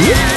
Whoop.